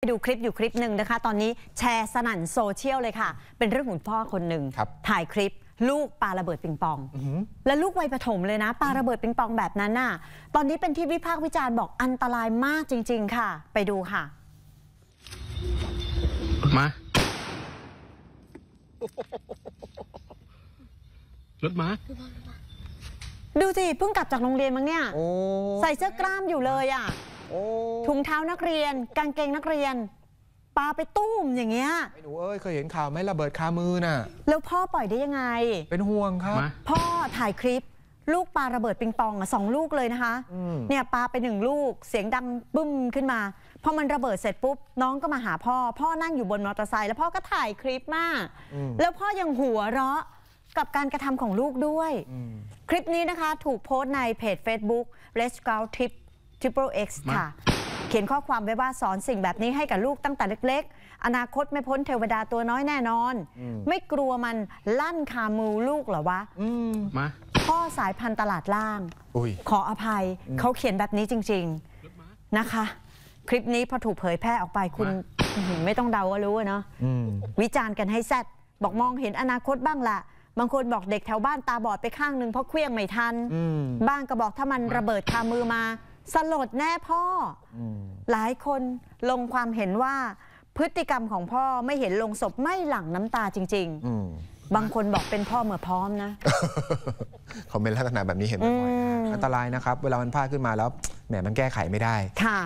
ไปดูคลิปอยู่คลิปหนึ่งนะคะ ตอนนี้แชร์สนั่นโซเชียลเลยค่ะ เป็นเรื่องของพ่อคนหนึ่งครับถ่ายคลิปลูกปาระเบิดปิงปองและลูกวัยประถมเลยนะปาระเบิดปิงปองแบบนั้นน่ะ ตอนนี้เป็นที่วิพากษ์วิจารณ์บอกอันตรายมากจริง ๆ ค่ะ ไปดูค่ะ มารถมาดูสิเพิ่งกลับจากโรงเรียนมั้งเนี่ยโอ้ใส่เสื้อกล้ามอยู่เลยอะโอ้ ถุงเท้านักเรียน กางเกงนักเรียนปาไปตุ้มอย่างเงี้ยไอ้หนูเอ้ยเคยเห็นข่าวไหมระเบิดคามือน่ะ แล้วพ่อปล่อยได้ยังไง เป็นห่วงครับมาพ่อถ่ายคลิปลูกปาระเบิดปิงปองอะสองลูกเลยนะคะอืมเนี่ยปาไปหนึ่งลูกเสียงดังบึ้มขึ้นมาพอมันระเบิดเสร็จปุ๊บน้องก็มาหาพ่อ พ่อนั่งอยู่บนมอเตอร์ไซค์แล้วพ่อก็ถ่ายคลิปมาอืมแล้วพ่อยังหัวเราะกับการกระทำของลูกด้วยอืมคลิปนี้นะคะ ถูกโพสต์ในเพจ Facebook r e s c o u t Trip Triple X มาค่ะ เขียนข้อความไว้ว่าสอนสิ่งแบบนี้ให้กับลูกตั้งแต่เล็ก ๆ อนาคตไม่พ้นเทวดาตัวน้อยแน่นอน ไม่กลัวมันลั่นคามือลูกเหรอวะอืมมาพ่อสายพันธุ์ตลาดล่างอุ้ยขออภัยเขาเขียนแบบนี้จริง ๆนะคะ คลิปนี้พอถูกเผยแพร่ออกไปคุณอื้อหือไม่ต้องเดาก็รู้อะเนาะอืมวิจารณ์กันให้แซดบอกมองเห็นอนาคตบ้างละบางคนบอกเด็กแถวบ้านตาบอดไปข้างหนึ่งเพราะเคลี้ยงไม่ทันอืมบ้างก็บอกถ้ามันระเบิดคามือมา สลดแน่พ่ออืมหลายคนลงความเห็นว่าพฤติกรรมของพ่อไม่เห็นลงศพไม่หลั่งน้ำตาจริงอืมๆบางคนบอกเป็นพ่อเมื่อพร้อมนะ คอมเมนต์ลักษณะแบบนี้เห็นบ่อยๆอืมอันตรายนะครับ เวลามันพลาดขึ้นมาแล้วแหมมันแก้ไขไม่ได้ ค่ะ